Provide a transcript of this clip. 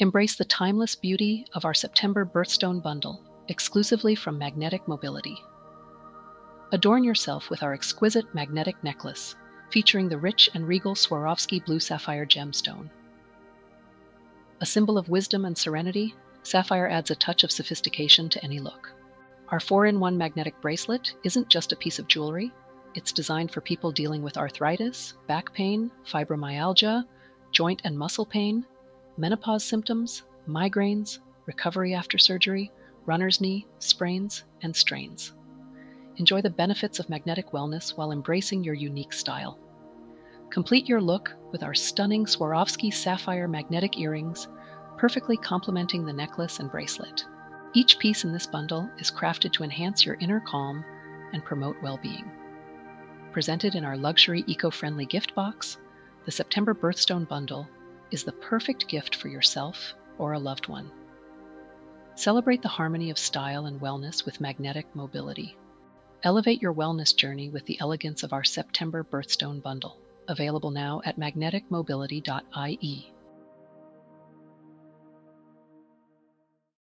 Embrace the timeless beauty of our September Birthstone Bundle, exclusively from Magnetic Mobility. Adorn yourself with our exquisite magnetic necklace, featuring the rich and regal Swarovski blue sapphire gemstone. A symbol of wisdom and serenity, sapphire adds a touch of sophistication to any look. Our 4 in 1 magnetic bracelet isn't just a piece of jewelry, it's designed for people dealing with arthritis, back pain, fibromyalgia, joint and muscle pain, menopause symptoms, migraines, recovery after surgery, runner's knee, sprains, and strains. Enjoy the benefits of magnetic wellness while embracing your unique style. Complete your look with our stunning Swarovski sapphire magnetic earrings, perfectly complementing the necklace and bracelet. Each piece in this bundle is crafted to enhance your inner calm and promote well being. Presented in our luxury eco friendly gift box, the September Birthstone Bundle is the perfect gift for yourself or a loved one. Celebrate the harmony of style and wellness with magnetic mobility. Elevate your wellness journey with the elegance of our September Birthstone Bundle, available now at magneticmobility.ie.